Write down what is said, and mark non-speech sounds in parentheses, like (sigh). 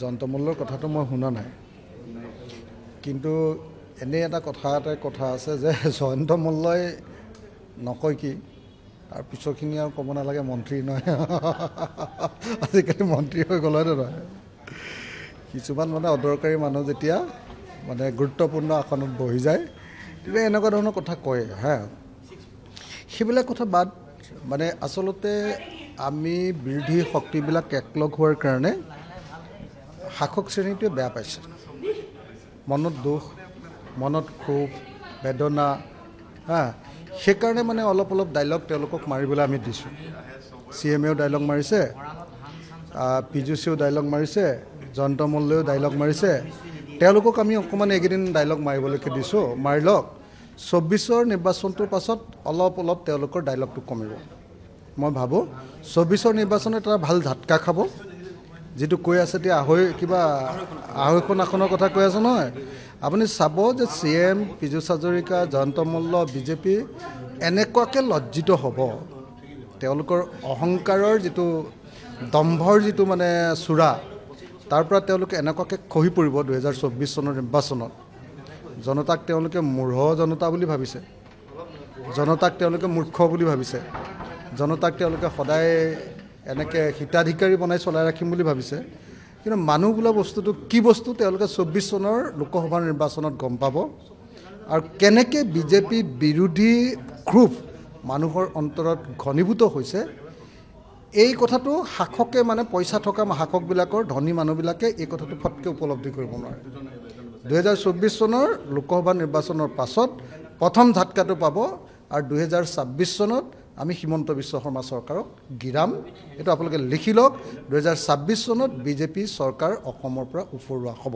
যন্ত্ৰমূল্যৰ কথাটো মই শুনা নাই। কিন্তু এনেই এটা কথা এটা কথা আছে যে (laughs) জয়ন্ত মল্লই নকয় কি? তাৰ পিছৰখিনি আৰু ক'ব নালাগে মন্ত্ৰী নহয়। (laughs) আজিকালি মন্ত্ৰী হৈ গ'ল নহয়? কিছুমান মানে অদৰকাৰী মানুহ যেতিয়া মানে গুৰুত্বপূৰ্ণ আসনত বহি যায় তেতিয়া এনেকুৱা ধৰণৰ কথা কয় হা? সেইবিলাক কথা বাদ মানে আচলতে আমি বিৰোধী শক্তিবিলাক একলগ হোৱাৰ কাৰণে শাসক শ্ৰেণীটোৱে বেয়া পাইছে। মনত দুখ মনত ক্ষোভ বেদনা হা সেইকাৰণে মানে অলপ অলপ ডাইলগ তেওঁলোকক মাৰিবলৈ আমি দিছোঁ। চি এম এও ডাইলগ মাৰিছে পি জি চিও ডাইলগ মাৰিছে জয়ন্ত মল্লয়ো ডাইলগ মাৰিছে। তেওঁলোকক আমি অকণমান এইকেইদিন ডাইলগ মাৰিবলৈকে দিছোঁ। মাৰি লওক চৌব্বিছৰ নিৰ্বাচনটোৰ পাছত অলপ অলপ তেওঁলোকৰ ডাইলগটো কমিব। মই ভাবোঁ চৌব্বিছৰ নিৰ্বাচনত এটা ভাল ঝাটকা খাব। যিটো কৈ আছে এতিয়া আঢ়ৈ কিবা আঢ়ৈখন আসনৰ কথা কৈ আছে নহয়। আপুনি চাব যে C M Pijush Hazarika Jayanta Malla BJP এনেকুৱাকৈ লজ্জিত হ'ব। তেওঁলোকৰ অহংকাৰৰ যিটো দম্ভৰ যিটো মানে চূড়া তাৰ পৰা তেওঁলোকে এনেকুৱাকৈ খহি পৰিব দুহেজাৰ চৌব্বিছ চনৰ নিৰ্বাচনত। জনতাক তেওঁলোকে মূঢ় জনতা বুলি ভাবিছে। জনতাক তেওঁলোকে মূৰ্খ বুলি ভাবিছে। জনতাক তেওঁলোকে সদায় এনেকৈ হিতাধিকাৰী বনাই চলাই ৰাখিম বুলি ভাবিছে। কিন্তু মানুহ বোলা বস্তুটো কি বস্তু তেওঁলোকে চৌব্বিছ চনৰ লোকসভা নিৰ্বাচনত গম পাব আৰু কেনেকৈ বিজেপি বিৰোধী ক্ষোভ মানুহৰ অন্তৰত ঘনীভূত হৈছে এই কথাটো শাসকে মানে পইচা থকা শাসকবিলাকৰ ধনী মানুহবিলাকে এই কথাটো ফটকৈ উপলব্ধি কৰিব নোৱাৰে। দুহেজাৰ চৌব্বিছ চনৰ লোকসভা নিৰ্বাচনৰ পাছত প্ৰথম ঝাটকাটো পাব আৰু দুহেজাৰ ছাব্বিছ চনত আমি হিমন্ত বিশ্ব শৰ্মা চৰকাৰক গিৰাম। এইটো আপোনালোকে লিখি লওক। দুহেজাৰ ছাব্বিছ চনত বিজেপি চৰকাৰ অসমৰ পৰা উফৰোৱা হ'ব।